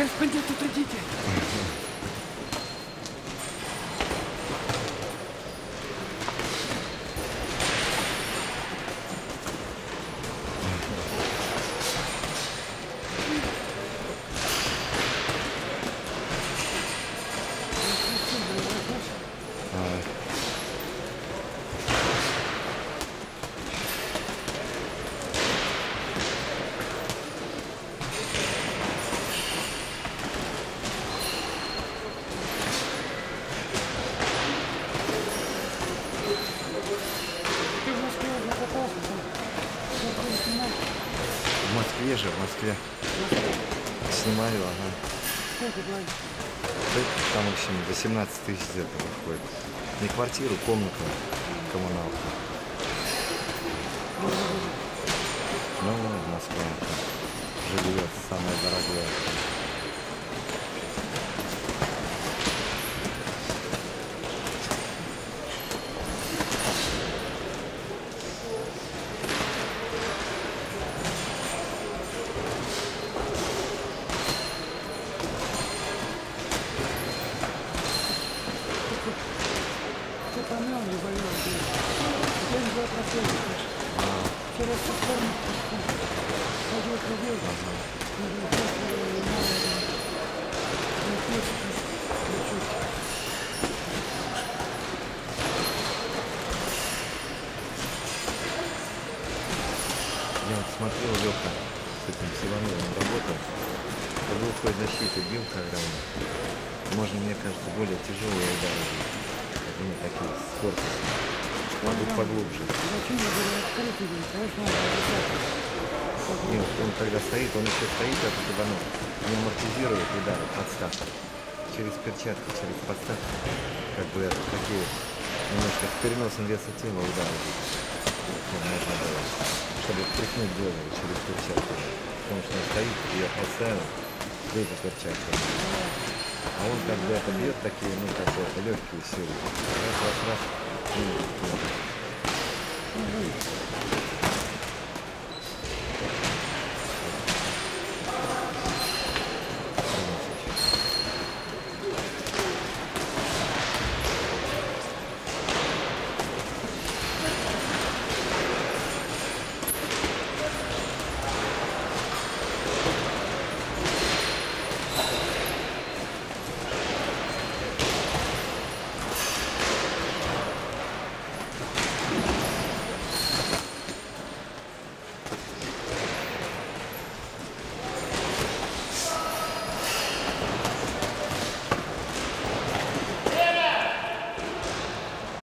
Корреспондент, тут В Москве же, в Москве. Снимаю, ага. Сколько Там, в общем, 18 тысяч где-то выходит. Не квартиру, комнату, коммуналку. Ну, Москве живет самое дорогое. Ты помял, не болел, Я не знаю про что Вчера со формы ходил, ходил. Я вот смотрел Леха с этим Силановым работал. По глухой защите бил программу. Можно, мне кажется, более тяжелые удары с корпусом. Могу поглубже. Я обязательно. Нет, он когда стоит, он еще стоит, этот Иванов, не амортизирует удары, подставку. Через перчатку, через подставку, как бы это, такие немножко с переносом веса тела удары. Можно было, чтобы впихнуть голову через перчатку. Потому что он стоит, ее подставил, эту перчатку. А он как бы это бьет такие, ну, как бы легкие силы. Раз, раз, раз, вот.